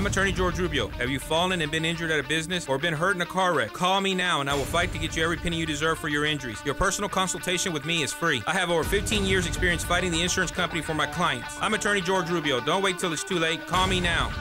I'm attorney George Rubio. Have you fallen and been injured at a business or been hurt in a car wreck? Call me now and I will fight to get you every penny you deserve for your injuries. Your personal consultation with me is free. I have over 15 years experience fighting the insurance company for my clients. I'm attorney George Rubio. Don't wait till it's too late. Call me now.